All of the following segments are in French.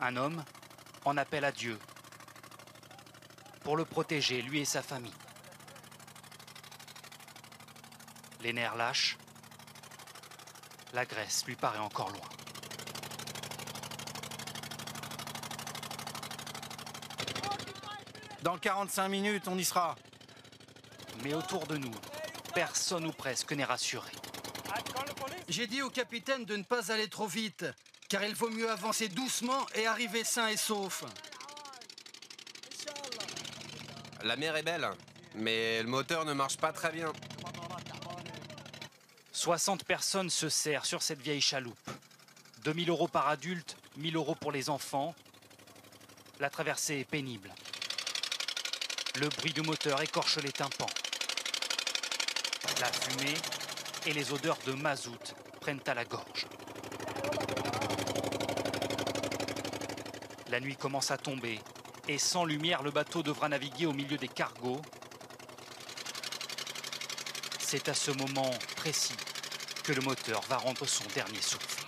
Un homme en appelle à Dieu pour le protéger, lui et sa famille. Les nerfs lâchent. La Grèce lui paraît encore loin. Dans 45 minutes, on y sera. Mais autour de nous, personne ou presque n'est rassuré. J'ai dit au capitaine de ne pas aller trop vite, car il vaut mieux avancer doucement et arriver sain et sauf. La mer est belle, mais le moteur ne marche pas très bien. 60 personnes se serrent sur cette vieille chaloupe. 2000 euros par adulte, 1000 euros pour les enfants. La traversée est pénible. Le bruit du moteur écorche les tympans. La fumée et les odeurs de mazout prennent à la gorge. La nuit commence à tomber et sans lumière, le bateau devra naviguer au milieu des cargos. C'est à ce moment précis que le moteur va rendre son dernier souffle.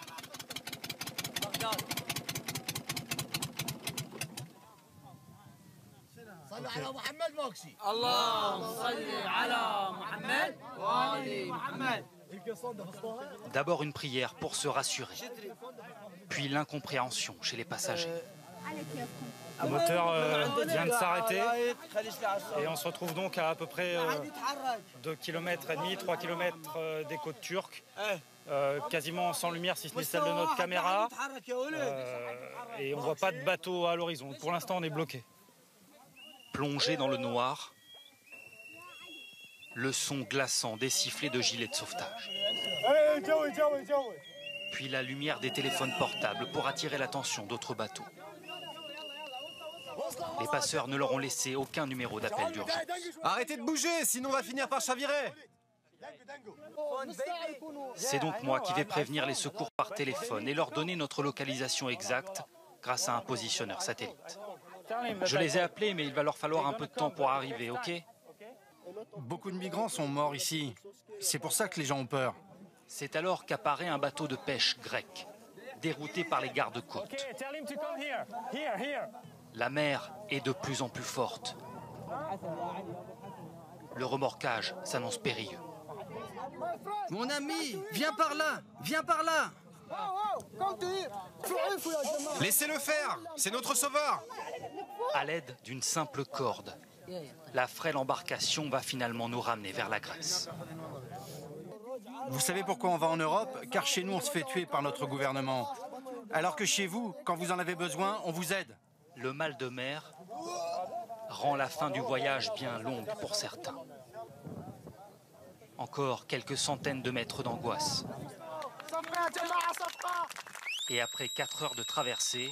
D'abord une prière pour se rassurer, puis l'incompréhension chez les passagers. Le moteur euh, vient de s'arrêter. Et on se retrouve donc à à peu près 2 km et demi, 3 km des côtes turques, euh, quasiment sans lumière si ce n'est celle de notre caméra. Euh, et on voit pas de bateau à l'horizon. Pour l'instant on est bloqué. Plongé dans le noir, le son glaçant des sifflets de gilets de sauvetage. Puis la lumière des téléphones portables pour attirer l'attention d'autres bateaux. Les passeurs ne leur ont laissé aucun numéro d'appel d'urgence. Arrêtez de bouger, sinon on va finir par chavirer. C'est donc moi qui vais prévenir les secours par téléphone et leur donner notre localisation exacte grâce à un positionneur satellite. Je les ai appelés, mais il va leur falloir un peu de temps pour arriver, ok? Beaucoup de migrants sont morts ici. C'est pour ça que les gens ont peur. C'est alors qu'apparaît un bateau de pêche grec, dérouté par les gardes-côtes. La mer est de plus en plus forte. Le remorquage s'annonce périlleux. Mon ami, viens par là, viens par là. Laissez-le faire, c'est notre sauveur. À l'aide d'une simple corde, la frêle embarcation va finalement nous ramener vers la Grèce. Vous savez pourquoi on va en Europe? Car chez nous, on se fait tuer par notre gouvernement. Alors que chez vous, quand vous en avez besoin, on vous aide. Le mal de mer rend la fin du voyage bien longue pour certains. Encore quelques centaines de mètres d'angoisse. Et après quatre heures de traversée,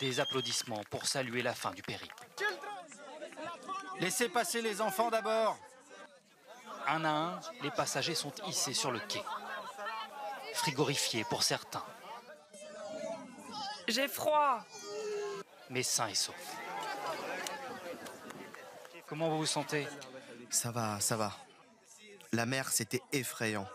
des applaudissements pour saluer la fin du périple. Laissez passer les enfants d'abord. Un à un, les passagers sont hissés sur le quai. Frigorifiés pour certains. J'ai froid. Mais sains et saufs. Comment vous vous sentez? Ça va, ça va. La mer, c'était effrayant.